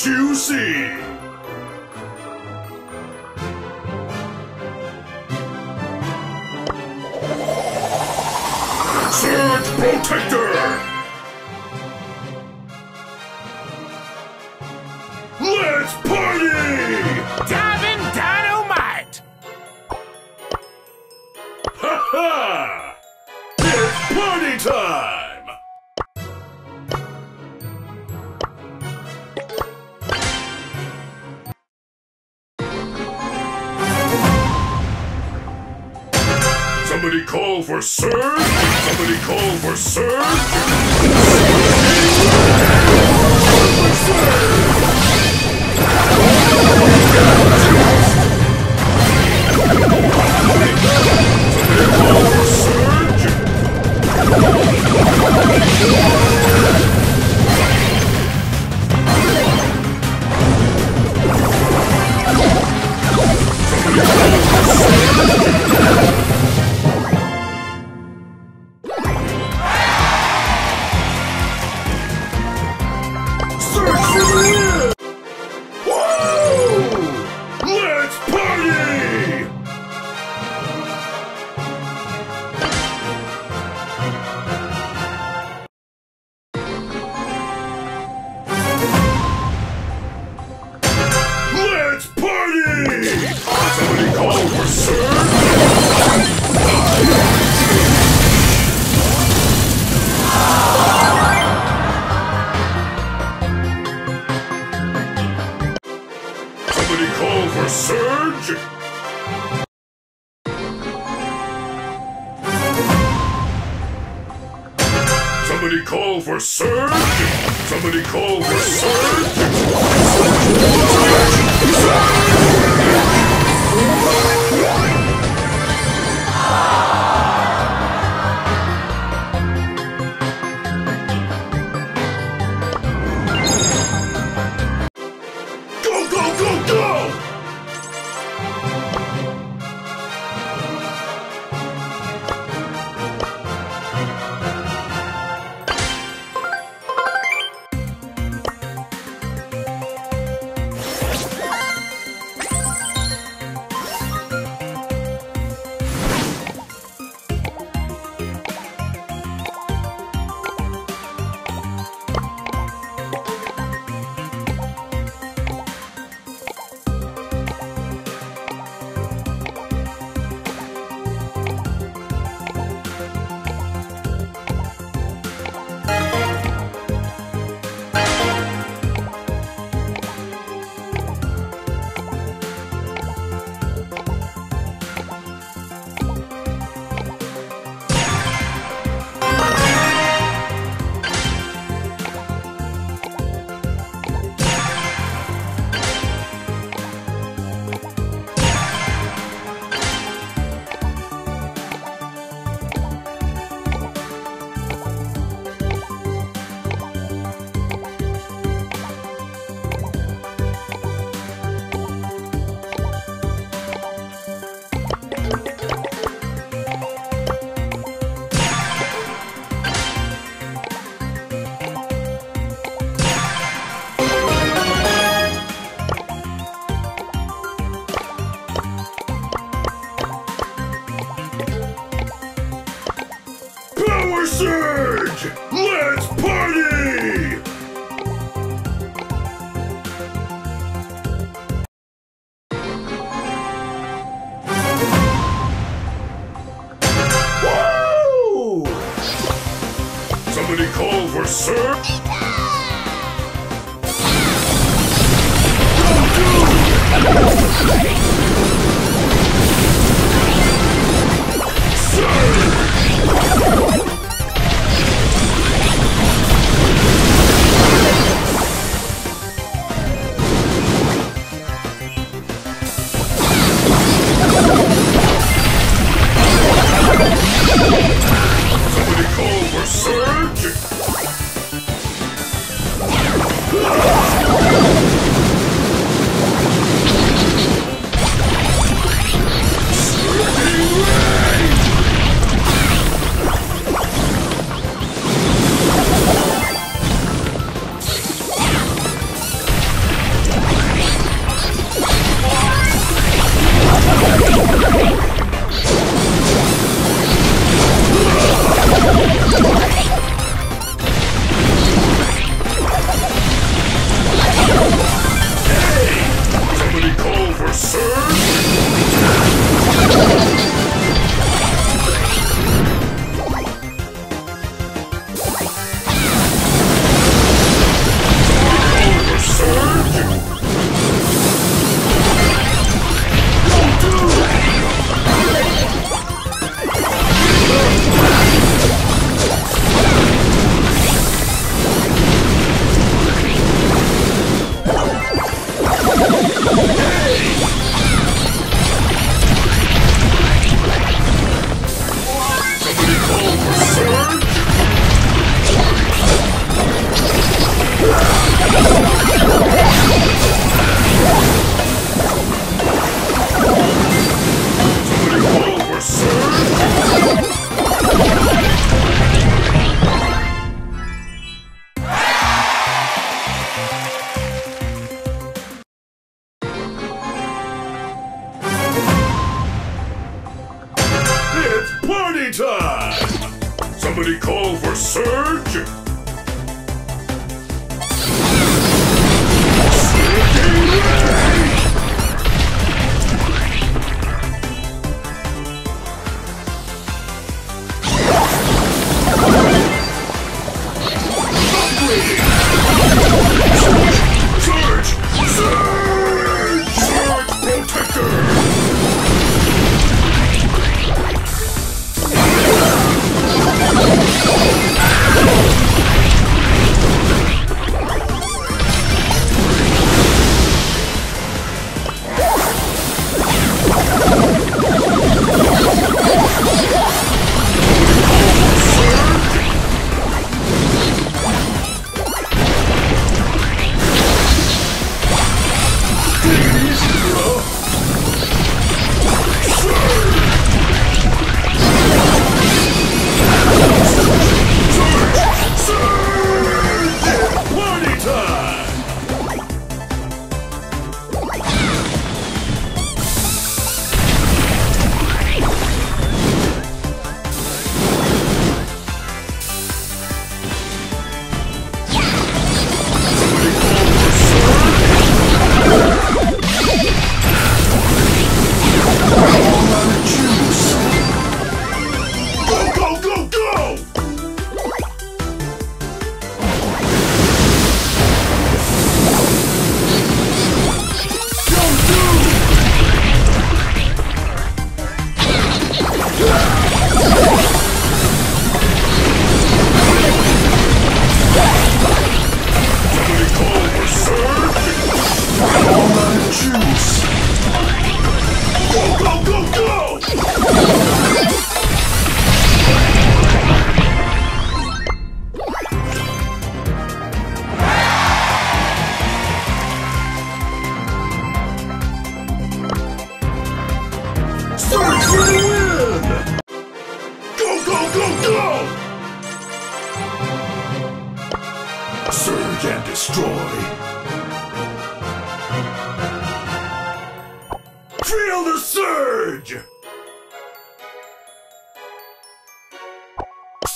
what you see. Surge Protector! Let's party! Surge! Somebody call for Surge! Search for Surge! Somebody call for Surge! Go, call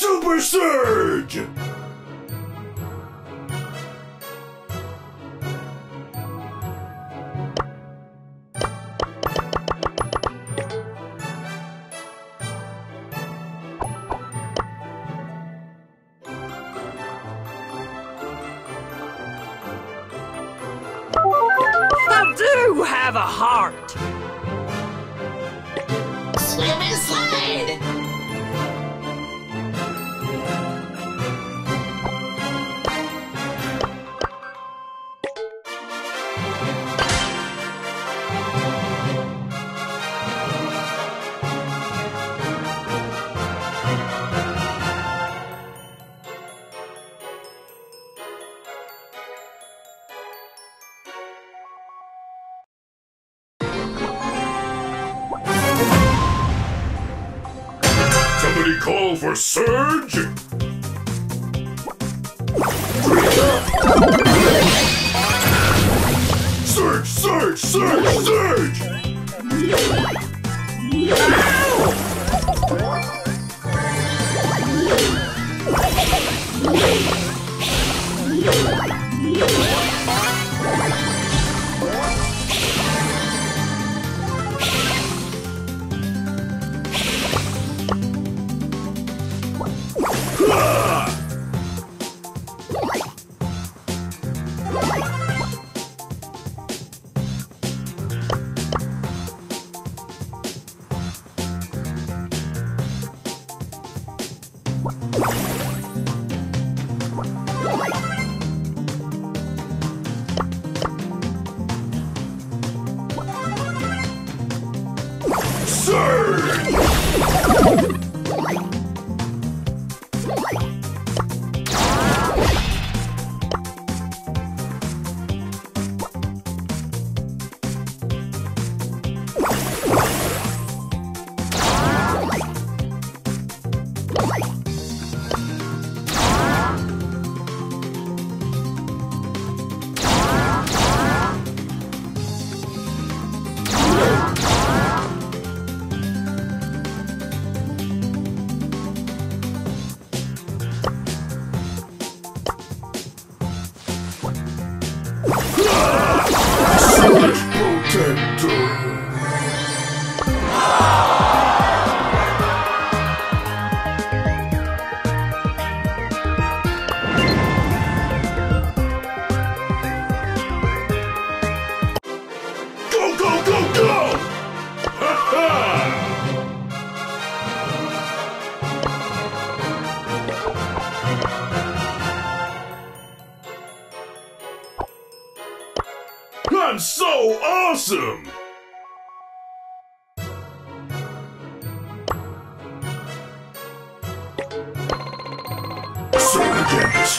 Super Surge! You have a heart! Slim call for Surge? Surge, Surge, Surge, Surge! Sure.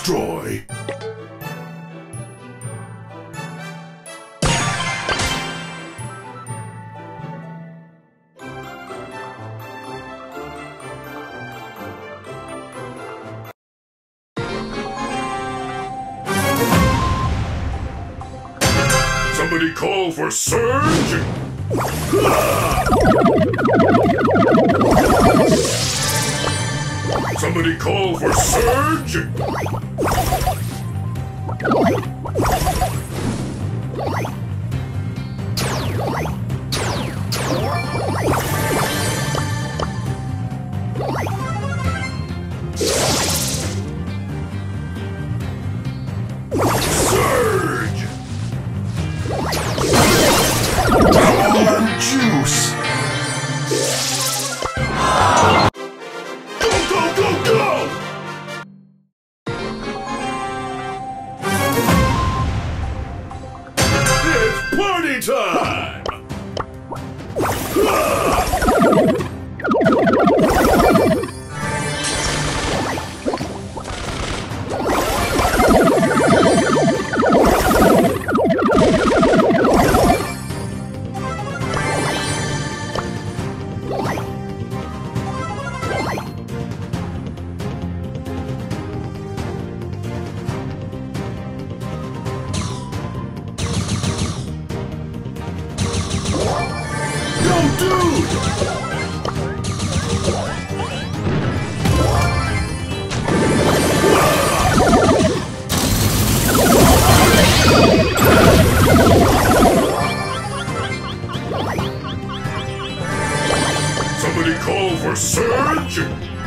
Destroy. Somebody call for Surge! Somebody call for Surge! Surge! Somebody call for Surge!